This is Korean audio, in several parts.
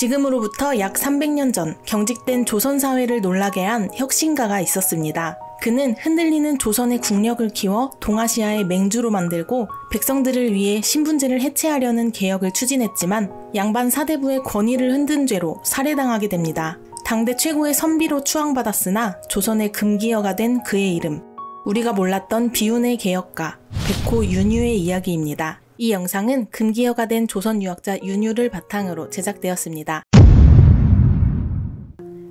지금으로부터 약 300년 전 경직된 조선 사회를 놀라게 한 혁신가가 있었습니다. 그는 흔들리는 조선의 국력을 키워 동아시아의 맹주로 만들고 백성들을 위해 신분제를 해체하려는 개혁을 추진했지만 양반 사대부의 권위를 흔든 죄로 살해당하게 됩니다. 당대 최고의 선비로 추앙받았으나 조선의 금기어가 된 그의 이름. 우리가 몰랐던 비운의 개혁가 백호 윤유의 이야기입니다. 이 영상은 금기어가 된 조선 유학자 윤유를 바탕으로 제작되었습니다.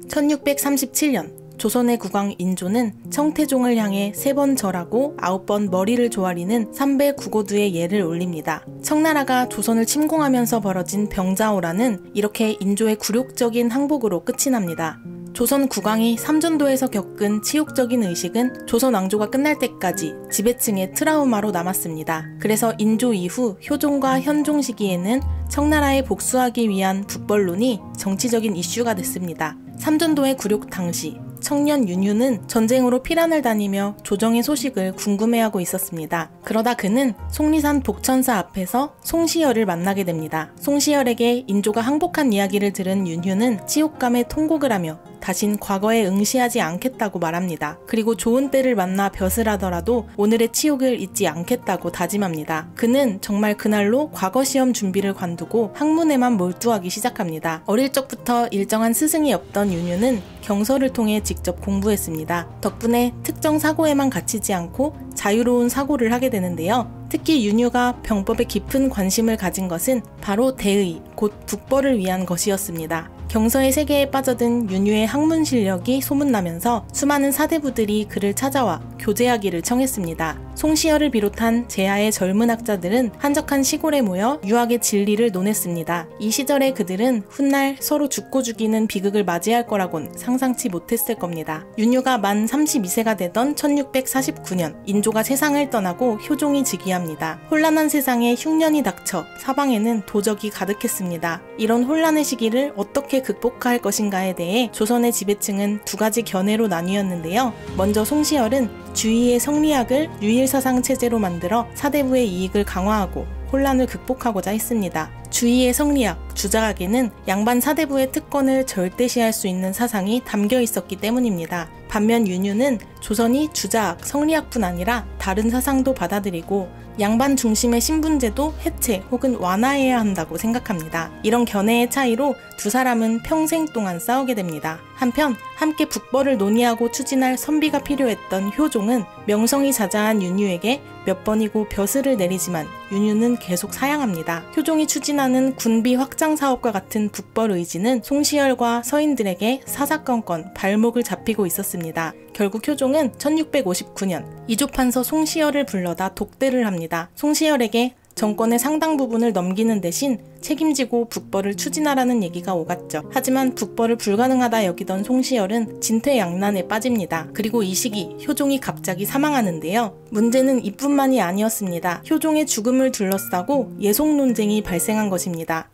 1637년 조선의 국왕 인조는 청태종을 향해 세 번 절하고 아홉 번 머리를 조아리는 삼배 구고두의 예를 올립니다. 청나라가 조선을 침공하면서 벌어진 병자호란은 이렇게 인조의 굴욕적인 항복으로 끝이 납니다. 조선 국왕이 삼전도에서 겪은 치욕적인 의식은 조선 왕조가 끝날 때까지 지배층의 트라우마로 남았습니다. 그래서 인조 이후 효종과 현종 시기에는 청나라에 복수하기 위한 북벌론이 정치적인 이슈가 됐습니다. 삼전도의 굴욕 당시 청년 윤유는 전쟁으로 피란을 다니며 조정의 소식을 궁금해하고 있었습니다. 그러다 그는 속리산 복천사 앞에서 송시열을 만나게 됩니다. 송시열에게 인조가 항복한 이야기를 들은 윤유는 치욕감에 통곡을 하며 다신 과거에 응시하지 않겠다고 말합니다. 그리고 좋은 때를 만나 벼슬 하더라도 오늘의 치욕을 잊지 않겠다고 다짐합니다. 그는 정말 그날로 과거 시험 준비를 관두고 학문에만 몰두하기 시작합니다. 어릴 적부터 일정한 스승이 없던 윤유는 경서를 통해 직접 공부했습니다. 덕분에 특정 사고에만 갇히지 않고 자유로운 사고를 하게 되는데요. 특히 윤유가 병법에 깊은 관심을 가진 것은 바로 대의, 곧 북벌을 위한 것이었습니다. 경서의 세계에 빠져든 윤유의 학문 실력이 소문나면서 수많은 사대부들이 그를 찾아와 교제하기를 청했습니다. 송시열을 비롯한 제야의 젊은 학자들은 한적한 시골에 모여 유학의 진리를 논했습니다. 이 시절에 그들은 훗날 서로 죽고 죽이는 비극을 맞이할 거라곤 상상치 못했을 겁니다. 윤유가 만 32세가 되던 1649년 인조가 세상을 떠나고 효종이 즉위합니다. 혼란한 세상에 흉년이 닥쳐 사방에는 도적이 가득했습니다. 이런 혼란의 시기를 어떻게 극복할 것인가에 대해 조선의 지배층은 두 가지 견해로 나뉘었는데요. 먼저 송시열은 주위의 성리학을 유일사상 체제로 만들어 사대부의 이익을 강화하고 혼란을 극복하고자 했습니다. 주위의 성리학, 주자학에는 양반 사대부의 특권을 절대시할 수 있는 사상이 담겨 있었기 때문입니다. 반면 윤유는 조선이 주자학, 성리학뿐 아니라 다른 사상도 받아들이고 양반 중심의 신분제도 해체 혹은 완화해야 한다고 생각합니다. 이런 견해의 차이로 두 사람은 평생 동안 싸우게 됩니다. 한편 함께 북벌을 논의하고 추진할 선비가 필요했던 효종은 명성이 자자한 윤유에게 몇 번이고 벼슬을 내리지만 윤유는 계속 사양합니다. 효종이 추진하는 군비 확장 사업과 같은 북벌 의지는 송시열과 서인들에게 사사건건 발목을 잡히고 있었습니다. 결국 효종은 1659년 이조판서 송시열을 불러다 독대를 합니다. 송시열에게 정권의 상당 부분을 넘기는 대신 책임지고 북벌을 추진하라는 얘기가 오갔죠. 하지만 북벌을 불가능하다 여기던 송시열은 진퇴양난에 빠집니다. 그리고 이 시기 효종이 갑자기 사망하는데요. 문제는 이뿐만이 아니었습니다. 효종의 죽음을 둘러싸고 예속 논쟁이 발생한 것입니다.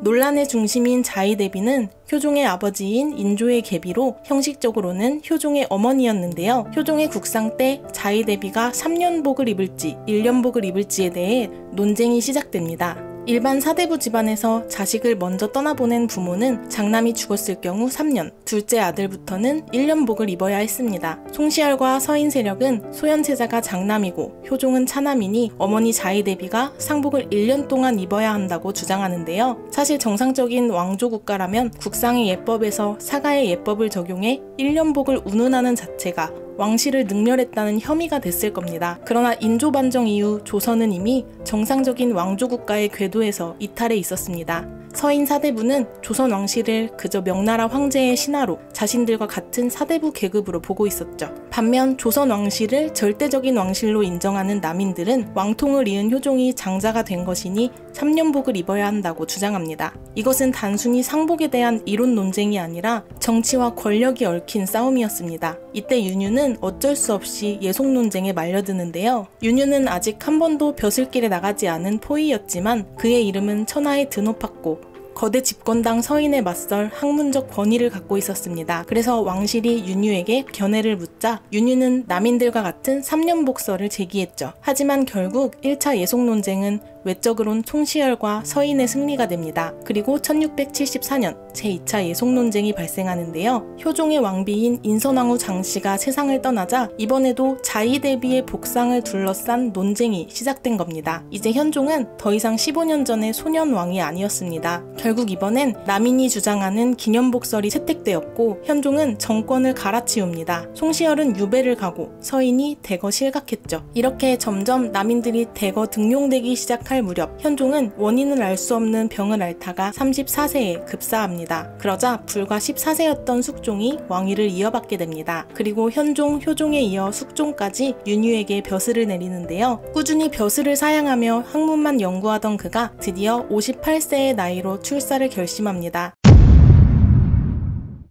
논란의 중심인 자이대비는 효종의 아버지인 인조의 계비로 형식적으로는 효종의 어머니였는데요. 효종의 국상 때 자이대비가 3년복을 입을지 1년복을 입을지에 대해 논쟁이 시작됩니다. 일반 사대부 집안에서 자식을 먼저 떠나보낸 부모는 장남이 죽었을 경우 3년, 둘째 아들부터는 1년복을 입어야 했습니다. 송시열과 서인 세력은 소현체자가 장남이고 효종은 차남이니 어머니 자이대비가 상복을 1년 동안 입어야 한다고 주장하는데요. 사실 정상적인 왕조 국가라면 국상의 예법에서 사가의 예법을 적용해 1년복을 운운하는 자체가 왕실을 능멸했다는 혐의가 됐을 겁니다. 그러나 인조 반정 이후 조선은 이미 정상적인 왕조 국가의 궤도에서 이탈해 있었습니다. 서인 사대부는 조선 왕실을 그저 명나라 황제의 신하로 자신들과 같은 사대부 계급으로 보고 있었죠. 반면 조선 왕실을 절대적인 왕실로 인정하는 남인들은 왕통을 이은 효종이 장자가 된 것이니 3년복을 입어야 한다고 주장합니다. 이것은 단순히 상복에 대한 이론 논쟁이 아니라 정치와 권력이 얽힌 싸움이었습니다. 이때 윤유는 어쩔 수 없이 예속 논쟁에 말려드는데요. 윤유는 아직 한 번도 벼슬길에 나가지 않은 포이였지만 그의 이름은 천하에 드높았고 거대 집권당 서인에 맞설 학문적 권위를 갖고 있었습니다. 그래서 왕실이 윤유에게 견해를 묻자 윤유는 남인들과 같은 3년 복서를 제기했죠. 하지만 결국 1차 예속 논쟁은 외적으론 총시열과 서인의 승리가 됩니다. 그리고 1674년 제2차 예속 논쟁이 발생하는데요. 효종의 왕비인 인선왕후 장씨가 세상을 떠나자 이번에도 자이 대비의 복상을 둘러싼 논쟁이 시작된 겁니다. 이제 현종은 더 이상 15년 전의 소년 왕이 아니었습니다. 결국 이번엔 남인이 주장하는 기념복설이 채택되었고 현종은 정권을 갈아치웁니다. 송시열은 유배를 가고 서인이 대거 실각했죠. 이렇게 점점 남인들이 대거 등용되기 시작할 무렵 현종은 원인을 알 수 없는 병을 앓다가 34세에 급사합니다. 그러자 불과 14세였던 숙종이 왕위를 이어받게 됩니다. 그리고 현종, 효종에 이어 숙종까지 윤유에게 벼슬을 내리는데요. 꾸준히 벼슬을 사양하며 학문만 연구하던 그가 드디어 58세의 나이로 출사를 결심합니다.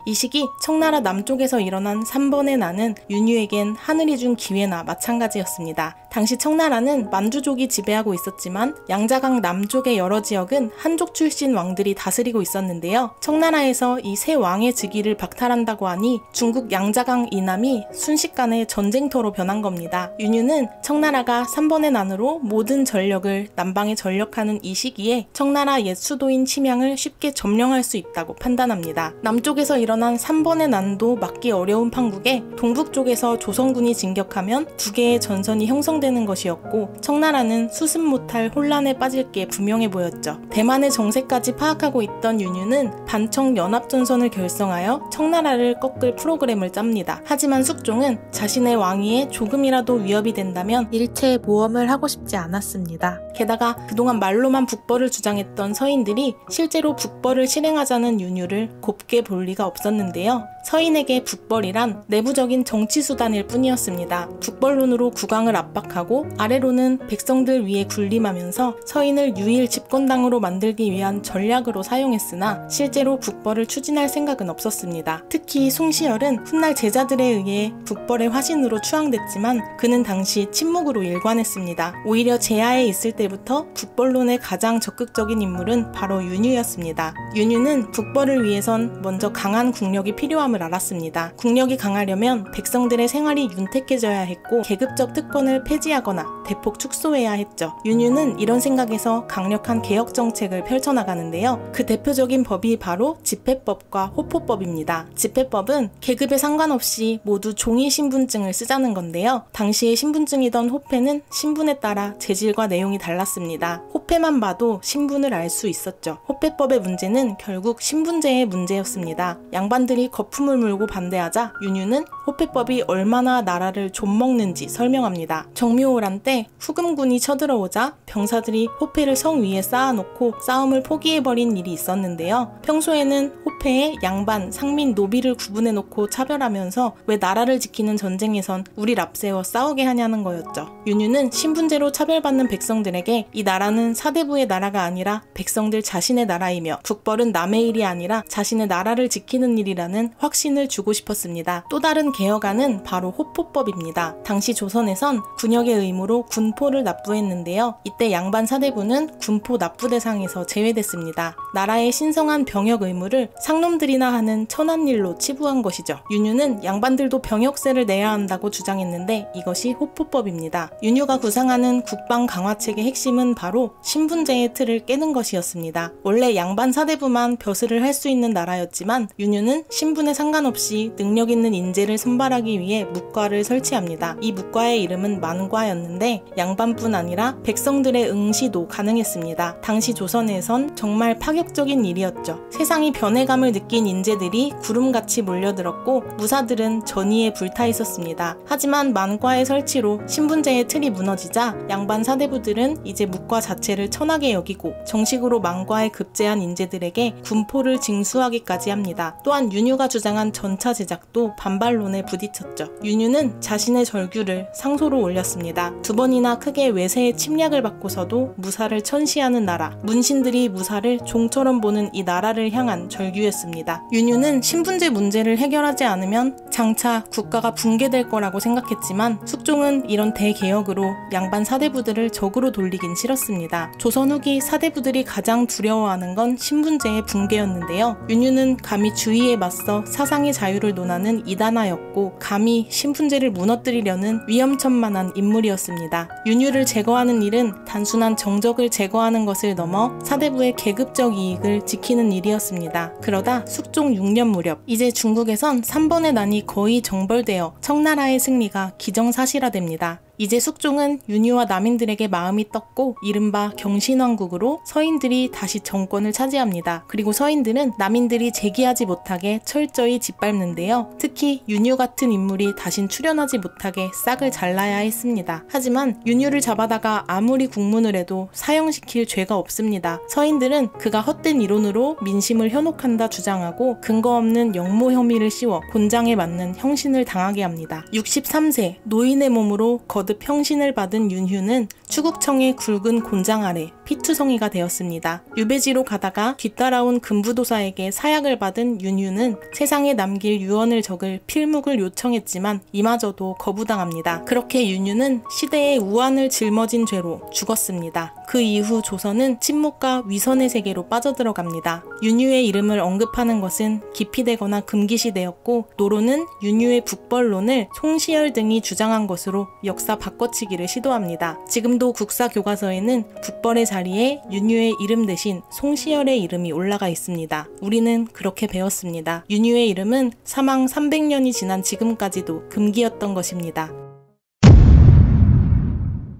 이 시기 청나라 남쪽에서 일어난 3번의 난은 윤유에겐 하늘이 준 기회나 마찬가지였습니다. 당시 청나라는 만주족이 지배하고 있었지만 양자강 남쪽의 여러 지역은 한족 출신 왕들이 다스리고 있었는데요. 청나라에서 이 세 왕의 즉위를 박탈한다고 하니 중국 양자강 이남이 순식간에 전쟁터로 변한 겁니다. 윤유는 청나라가 3번의 난으로 모든 전력을 남방에 전력하는 이 시기에 청나라 옛 수도인 침양을 쉽게 점령할 수 있다고 판단합니다. 남쪽에서 일어난 3번의 난도 막기 어려운 판국에 동북 쪽에서 조선군이 진격하면 두 개의 전선이 형성된 되는 것이었고 청나라는 수습 못할 혼란에 빠질 게 분명해 보였죠. 대만의 정세까지 파악하고 있던 윤유는 반청 연합전선을 결성하여 청나라를 꺾을 프로그램을 짭니다. 하지만 숙종은 자신의 왕위에 조금이라도 위협이 된다면 일체 모험을 하고 싶지 않았습니다. 게다가 그동안 말로만 북벌을 주장했던 서인들이 실제로 북벌을 실행하자는 윤유를 곱게 볼 리가 없었는데요. 서인에게 북벌이란 내부적인 정치 수단일 뿐이었습니다. 북벌론으로 국왕을 압박하고 아래로는 백성들 위에 군림하면서 서인을 유일 집권당으로 만들기 위한 전략으로 사용했으나 실제로 북벌을 추진할 생각은 없었습니다. 특히 송시열은 훗날 제자들에 의해 북벌의 화신으로 추앙됐지만 그는 당시 침묵으로 일관했습니다. 오히려 제하에 있을 때부터 북벌론의 가장 적극적인 인물은 바로 윤유였습니다. 윤유는 북벌을 위해선 먼저 강한 국력이 필요함을 알았습니다. 국력이 강하려면 백성들의 생활이 윤택해져야 했고 계급적 특권을 폐 지하거나 대폭 축소해야 했죠. 윤유는 이런 생각에서 강력한 개혁 정책을 펼쳐나가는데요. 그 대표적인 법이 바로 집회법과 호포법입니다. 집회법은 계급에 상관없이 모두 종이 신분증을 쓰자는 건데요. 당시의 신분증이던 호패는 신분에 따라 재질과 내용이 달랐습니다. 호패만 봐도 신분을 알 수 있었죠. 호패법의 문제는 결국 신분제의 문제였습니다. 양반들이 거품 목숨을 물고 반대하자 윤유는 호패법이 얼마나 나라를 좀먹는지 설명합니다. 정묘호란 때 후금군이 쳐들어오자 병사들이 호패를 성 위에 쌓아놓고 싸움을 포기해버린 일이 있었는데요. 평소에는 호패 에 양반, 상민, 노비를 구분해 놓고 차별하면서 왜 나라를 지키는 전쟁에선 우리 앞세워 싸우게 하냐는 거였죠. 윤유는 신분제로 차별받는 백성들에게 이 나라는 사대부의 나라가 아니라 백성들 자신의 나라이며 국벌은 남의 일이 아니라 자신의 나라를 지키는 일이라는 확 확신을 주고 싶었습니다. 또 다른 개혁안은 바로 호포법입니다. 당시 조선에선 군역의 의무로 군포를 납부했는데요. 이때 양반 사대부는 군포 납부 대상에서 제외됐습니다. 나라의 신성한 병역 의무를 상 놈들이나 하는 천한 일로 치부한 것이죠. 윤유는 양반들도 병역세를 내야 한다고 주장했는데 이것이 호포법입니다. 윤유가 구상하는 국방 강화책의 핵심은 바로 신분제의 틀을 깨는 것이었습니다. 원래 양반 사대부만 벼슬을 할 수 있는 나라였지만 윤유는 신분의 상 상관없이 능력 있는 인재를 선발하기 위해 묵과를 설치합니다. 이 묵과의 이름은 만과였는데 양반뿐 아니라 백성들의 응시도 가능했습니다. 당시 조선에선 정말 파격적인 일이었죠. 세상이 변해 감을 느낀 인재들이 구름같이 몰려들었고 무사들은 전의에 불타 있었습니다. 하지만 만과의 설치로 신분제의 틀이 무너지자 양반 사대부들은 이제 묵과 자체를 천하게 여기고 정식으로 만과에 급제한 인재들에게 군포를 징수하기까지 합니다. 또한 윤유가 주장한 전차 제작도 반발론에 부딪혔죠. 윤유는 자신의 절규를 상소로 올렸습니다. 두 번이나 크게 외세의 침략을 받고서도 무사를 천시하는 나라, 문신들이 무사를 종처럼 보는 이 나라를 향한 절규 였습니다. 윤유는 신분제 문제를 해결하지 않으면 장차 국가가 붕괴될 거라고 생각했지만 숙종은 이런 대개혁으로 양반 사대부들을 적으로 돌리긴 싫었습니다. 조선 후기 사대부들이 가장 두려워하는 건 신분제의 붕괴였는데요. 윤유는 감히 주의 유의에 맞서 사상의 자유를 논하는 이단아였고 감히 신분제를 무너뜨리려는 위험천만한 인물이었습니다. 윤유를 제거하는 일은 단순한 정적을 제거하는 것을 넘어 사대부의 계급적 이익을 지키는 일이었습니다. 그러 다 숙종 6년 무렵 이제 중국에선 3번의 난이 거의 정벌되어 청나라의 승리가 기정사실화됩니다. 이제 숙종은 윤유와 남인들에게 마음이 떴고 이른바 경신왕국으로 서인들이 다시 정권을 차지합니다. 그리고 서인들은 남인들이 제기하지 못하게 철저히 짓밟는데요. 특히 윤유 같은 인물이 다신 출연하지 못하게 싹을 잘라야 했습니다. 하지만 윤유를 잡아다가 아무리 국문을 해도 사형시킬 죄가 없습니다. 서인들은 그가 헛된 이론으로 민심을 현혹한다 주장하고 근거 없는 영모 혐의를 씌워 곤장에 맞는 형신을 당하게 합니다. 63세 노인의 몸으로 거 거듭 평신을 받은 윤휴는 추국청의 굵은 곤장 아래 피투성이가 되었습니다. 유배지로 가다가 뒤따라온 금부도사에게 사약을 받은 윤휴는 세상에 남길 유언을 적을 필묵을 요청했지만 이마저도 거부당합니다. 그렇게 윤휴는 시대의 우환을 짊어진 죄로 죽었습니다. 그 이후 조선은 침묵과 위선의 세계로 빠져들어갑니다. 윤휴의 이름을 언급하는 것은 기피되거나 금기시되었고 노로는 윤휴의 북벌론을 송시열 등이 주장한 것으로 역사 바꿔치기를 시도합니다. 지금 도 국사 교과서에는 북벌의 자리에 윤유의 이름 대신 송시열의 이름이 올라가 있습니다. 우리는 그렇게 배웠습니다. 윤유의 이름은 사망 300년이 지난 지금까지도 금기였던 것입니다.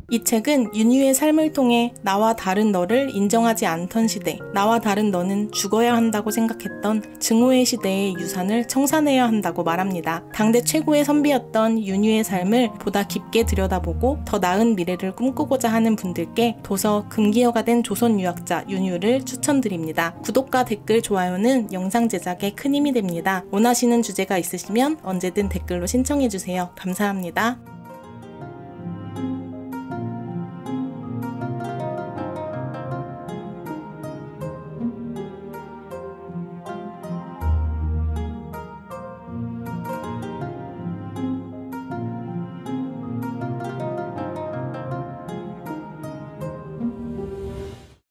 이 책은 윤유의 삶을 통해 나와 다른 너를 인정하지 않던 시대, 나와 다른 너는 죽어야 한다고 생각했던 증오의 시대의 유산을 청산해야 한다고 말합니다. 당대 최고의 선비였던 윤유의 삶을 보다 깊게 들여다보고 더 나은 미래를 꿈꾸고자 하는 분들께 도서 금기어가 된 조선 유학자 윤유를 추천드립니다. 구독과 댓글, 좋아요는 영상 제작에 큰 힘이 됩니다. 원하시는 주제가 있으시면 언제든 댓글로 신청해주세요. 감사합니다.